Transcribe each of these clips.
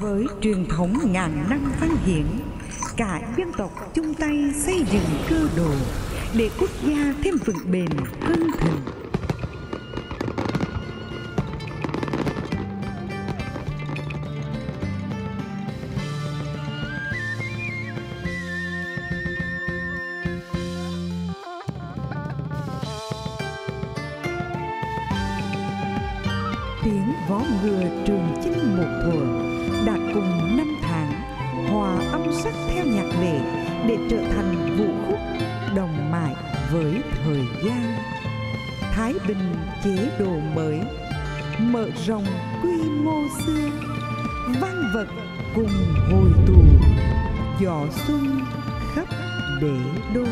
với truyền thống ngàn năm văn hiến cả dân tộc chung tay xây dựng cơ đồ để quốc gia thêm vững bền, hưng thịnh. Thời gian. Thái bình chế độ mới, mở rộng quy mô xưa, văn vật cùng hồi tụ gió xuân khắp đế đô.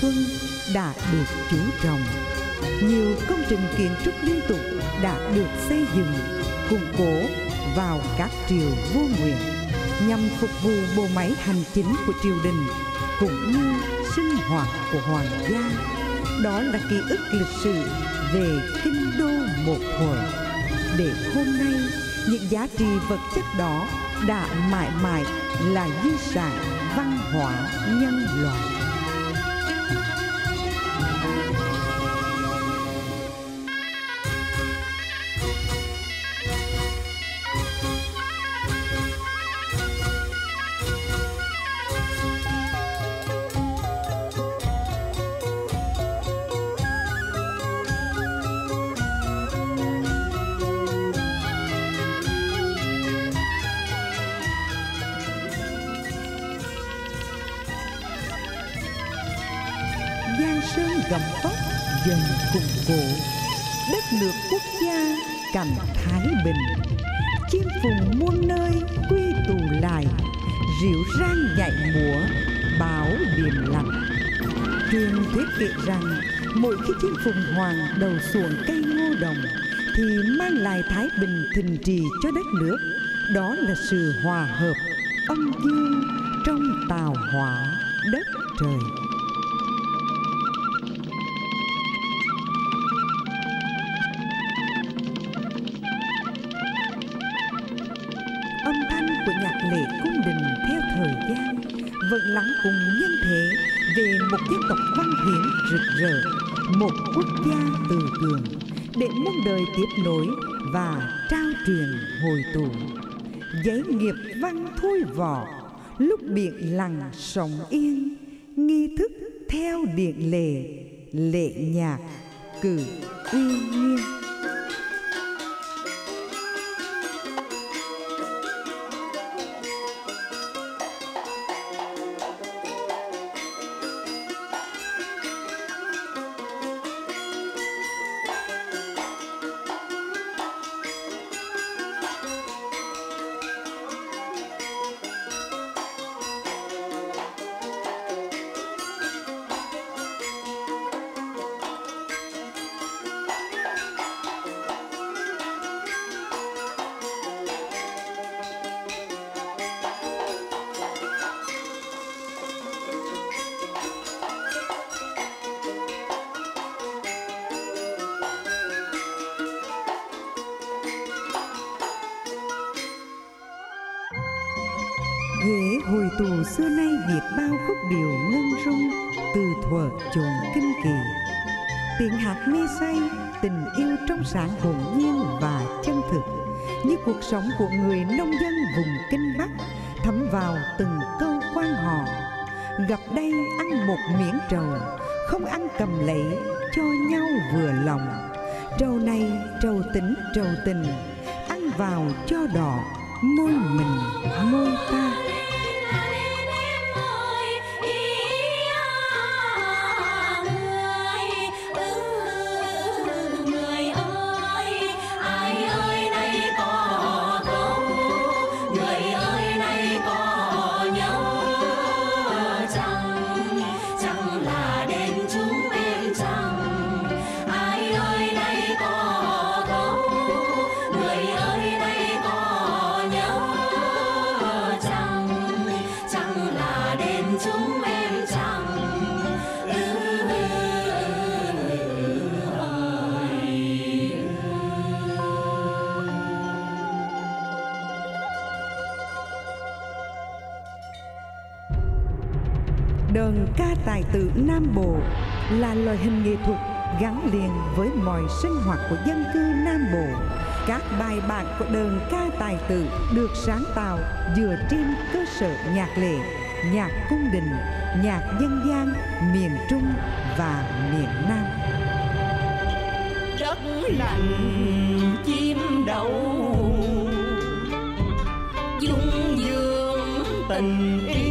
Xuân đã được chú trọng. Nhiều công trình kiến trúc liên tục đã được xây dựng, củng cố vào các triều vua nguyễn nhằm phục vụ bộ máy hành chính của triều đình cũng như sinh hoạt của hoàng gia. Đó là ký ức lịch sử về kinh đô một thuở. Để hôm nay, những giá trị vật chất đó đã mãi mãi là di sản văn hóa nhân loại. Gầm tóc dần củng cố đất nước quốc gia cảnh thái bình. Chim phùng muôn nơi quy tụ lại, rượu rang nhảy múa, báo điềm lặng. Truyền thuyết kể rằng, mỗi khi chim phùng hoàng đầu xuồng cây ngô đồng, thì mang lại thái bình thịnh trì cho đất nước. Đó là sự hòa hợp âm dương trong tào hỏa đất trời. Của nhạc lệ cung đình theo thời gian, vẫn lắng cùng nhân thế về một dân tộc văn hiến rực rỡ, một quốc gia từ cường để muôn đời tiếp nối và trao truyền hồi tụ. Giấy nghiệp văn thôi vỏ lúc biển lặng sóng yên, nghi thức theo điện lệ lệ nhạc cử uy nghiêm. Xưa biết bao khúc điệu ngân rung từ thuở chồn kinh kỳ. Tiếng hát mê say, tình yêu trong sáng hồn nhiên và chân thực như cuộc sống của người nông dân vùng Kinh Bắc thấm vào từng câu quan họ. Gặp đây ăn một miếng trầu, không ăn cầm lấy cho nhau vừa lòng. Trầu này trầu tính trầu tình, ăn vào cho đỏ môi mình môi ta. Nam Bộ là loại hình nghệ thuật gắn liền với mọi sinh hoạt của dân cư Nam Bộ. Các bài bản của đơn ca tài tử được sáng tạo dựa trên cơ sở nhạc lệ, nhạc cung đình, nhạc dân gian miền Trung và miền Nam. Đất lành chim đậu dung dương tình yêu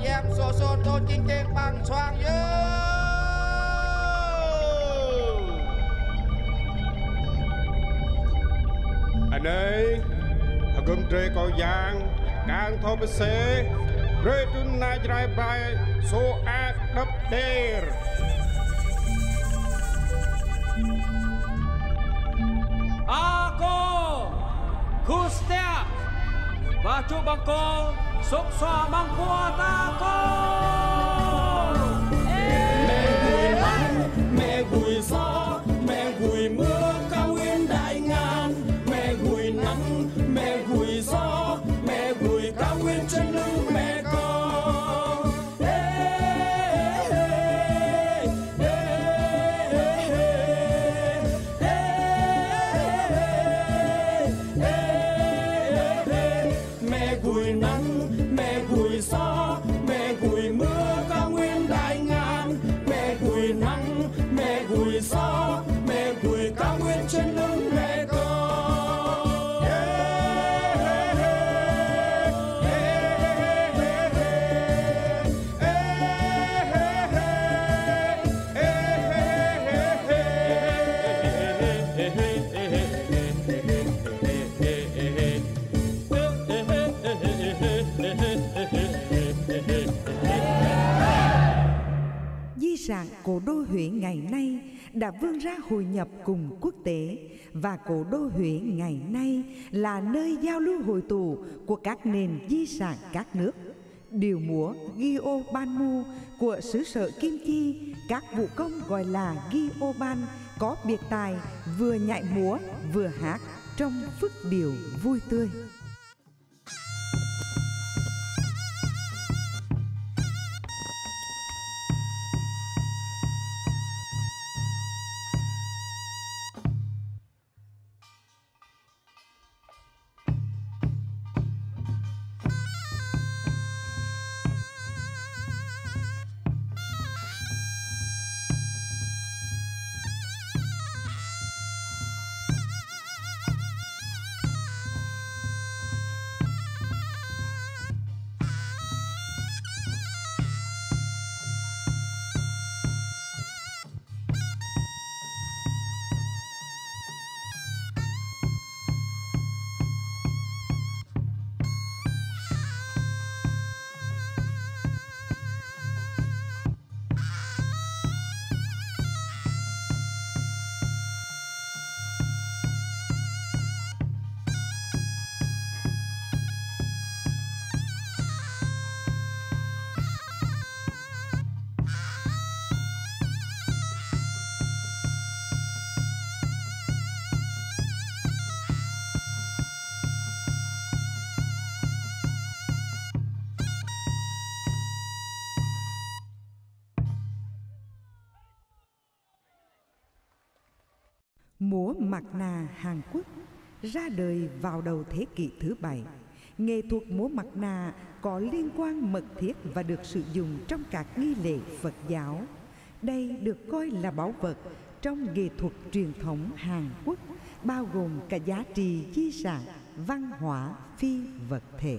เยี่ยมโซโซโตนกิงเก่งปังชวางเยอะอันนี้ฮักกุมเตรก็ยางกางทอบเสเรตุนนายจรายไปโซแอาดับเดร์ ជួបបង្គោលសុខសោមង្គលតាកោ nắng mẹ gùi gió. Sản cổ đô Huế ngày nay đã vươn ra hội nhập cùng quốc tế và cổ đô Huế ngày nay là nơi giao lưu hội tụ của các nền di sản các nước. Điều múa Gio Ban Mu của xứ sở Kim Chi, các vũ công gọi là Gio Ban có biệt tài vừa nhảy múa vừa hát trong phức điệu vui tươi. Múa mặt nà Hàn Quốc ra đời vào đầu thế kỷ thứ bảy. Nghệ thuật múa mặt nà có liên quan mật thiết và được sử dụng trong các nghi lễ Phật giáo. Đây được coi là bảo vật trong nghệ thuật truyền thống Hàn Quốc, bao gồm cả giá trị di sản văn hóa phi vật thể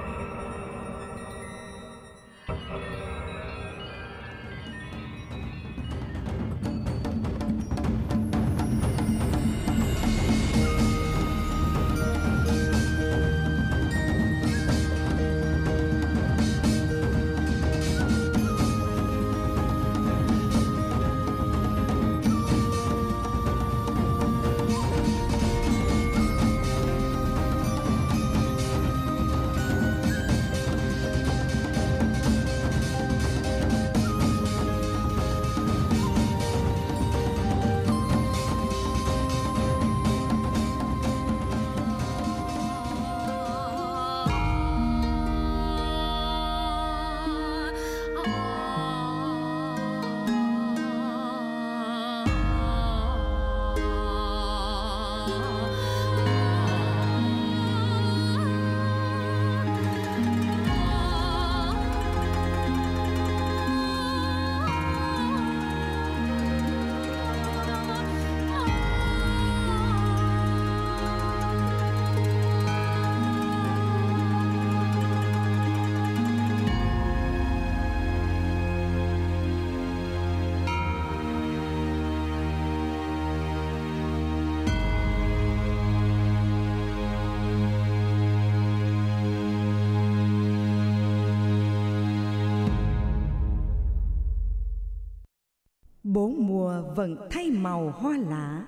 Bốn mùa vẫn thay màu hoa lá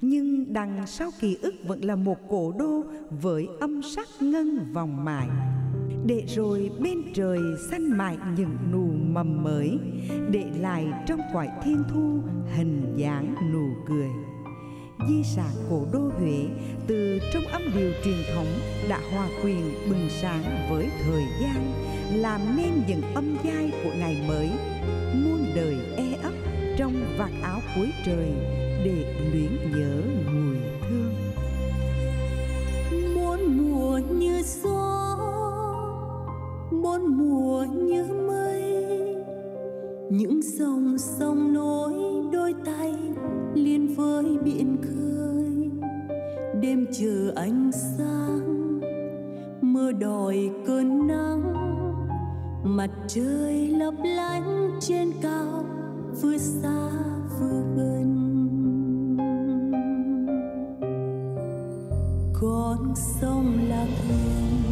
Nhưng đằng sau ký ức vẫn là một cổ đô Với âm sắc ngân vòng mãi. Để rồi bên trời xanh mại những nụ mầm mới, Để lại trong quải thiên thu hình dáng nụ cười. Di sản cổ đô Huế từ trong âm điệu truyền thống đã hòa quyền bừng sáng với thời gian, làm nên những âm giai của ngày mới. Muôn đời e ấp trong vạt áo cuối trời để luyến nhớ mùi thương. Muốn mùa như gió muốn mùa như mây. Những dòng sông nối đôi tay liên với biển khơi. Đêm chờ ánh sáng, mưa đòi cơn nắng. Mặt trời lấp lánh trên cao vừa xa vừa gần. Con sông là thương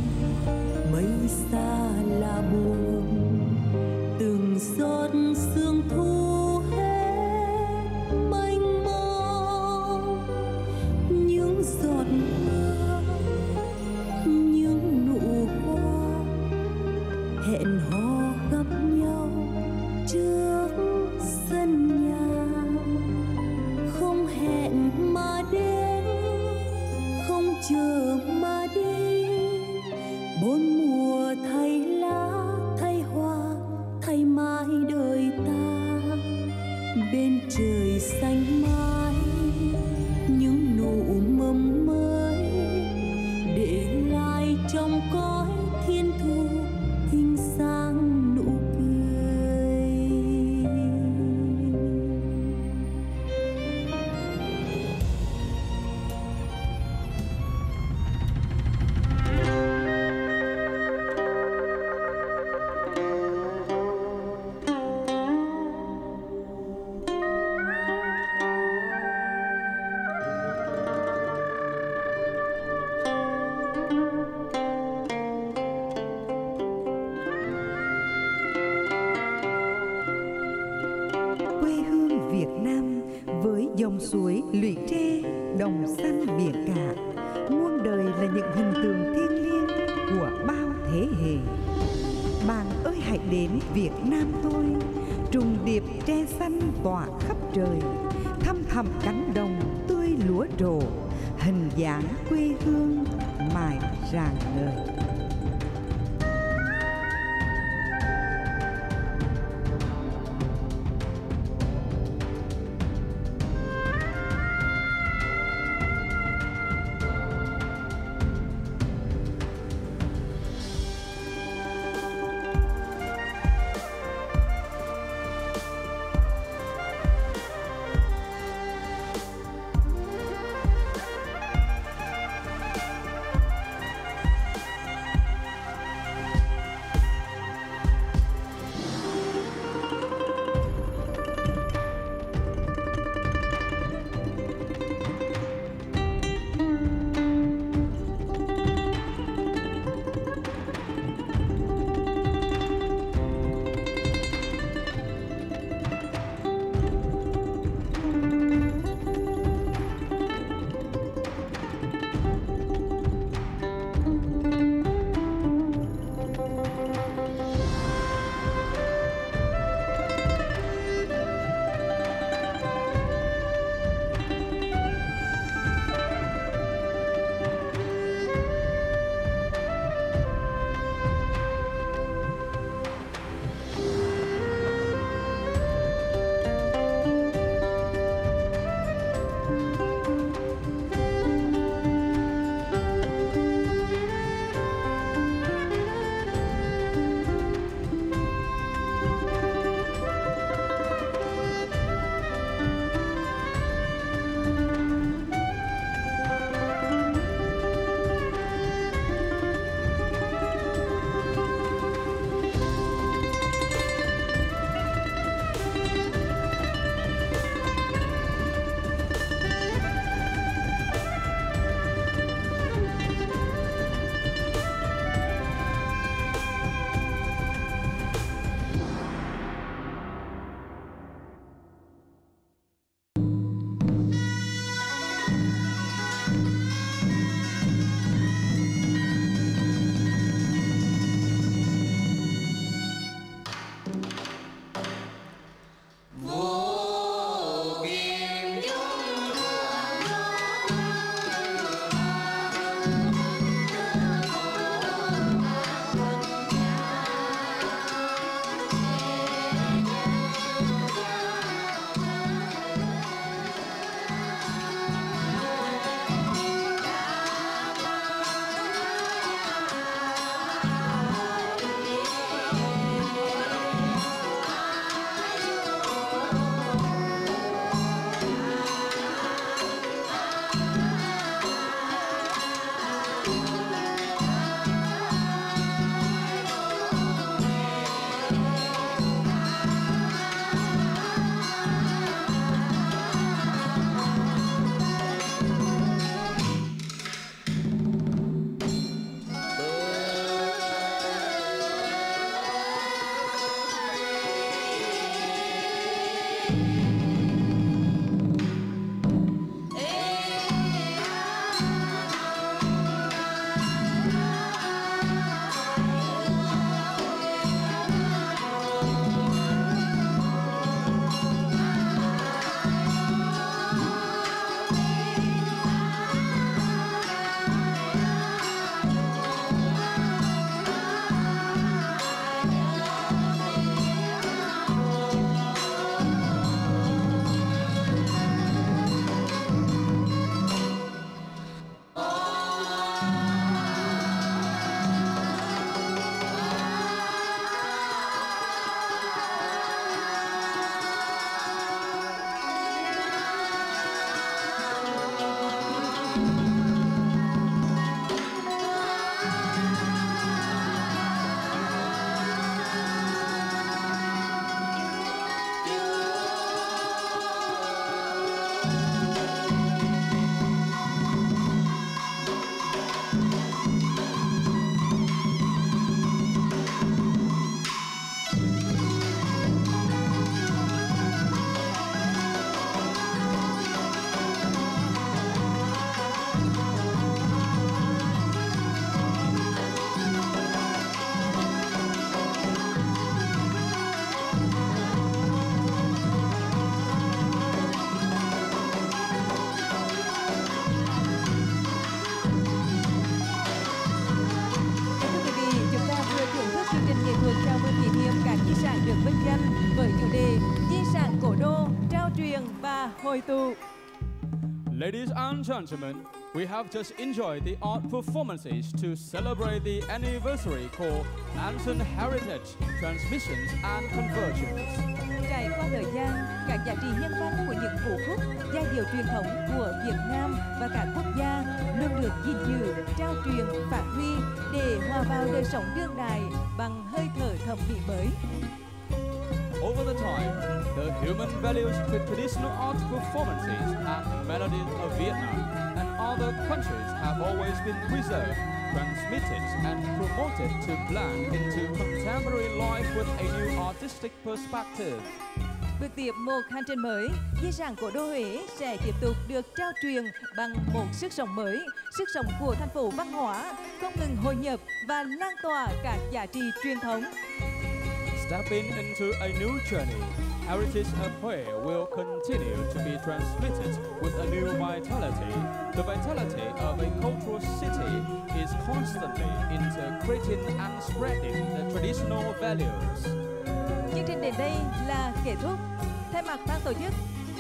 mây xa là buồn. Dòng suối lũy tre đồng xanh biển cả. Muôn đời là những hình tượng thiêng liêng của bao thế hệ. Bạn ơi hãy đến Việt Nam tôi, trùng điệp tre xanh tỏa khắp trời, thăm thẳm cánh đồng tươi lúa trổ hình dáng quê hương mãi rạng ngời. Và hội tụ. Ladies and gentlemen, we have just enjoyed the art performances to celebrate the anniversary called Anson Heritage Transmissions and Convergence. Trải qua thời gian, các giá trị nhân văn của những vũ khúc, giai điệu truyền thống của Việt Nam và các quốc gia luôn được gìn giữ, trao truyền, phát huy để hòa vào đời sống đương đại bằng hơi thở thẩm mỹ mới. Over the time, the human values to traditional art performances and melodies of Vietnam and other countries have always been preserved, transmitted, and promoted to blend into contemporary life with a new artistic perspective. Bước tiếp một hành trình mới, di sản của đô Huế sẽ tiếp tục được trao truyền bằng một sức sống mới, sức sống của thành phố văn hóa, không ngừng hội nhập và lan tỏa các giá trị truyền thống. Zapping into a new journey, heritage of Hue will continue to be transmitted with a new vitality. The vitality of a cultural city is constantly integrating and spreading the traditional values. Chương trình đến đây là kết thúc. Thay mặt ban tổ chức,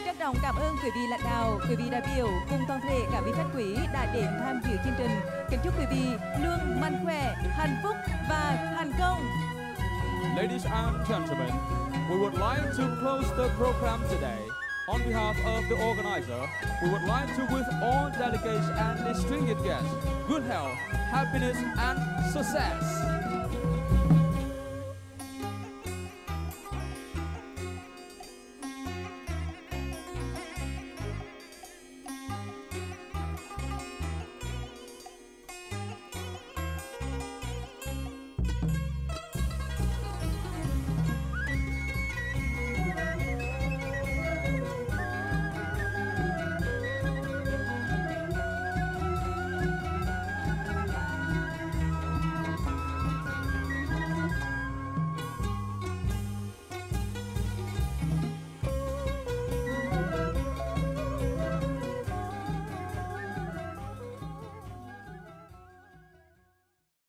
trân trọng cảm ơn quý vị lãnh đạo, quý vị đại biểu cùng toàn thể các vị khách quý đã đến tham dự chương trình. Kính chúc quý vị luôn mạnh khỏe, hạnh phúc và thành công. Ladies and gentlemen, we would like to close the program today. On behalf of the organizer, we would like to wish all delegates and distinguished guests good health, happiness, and success.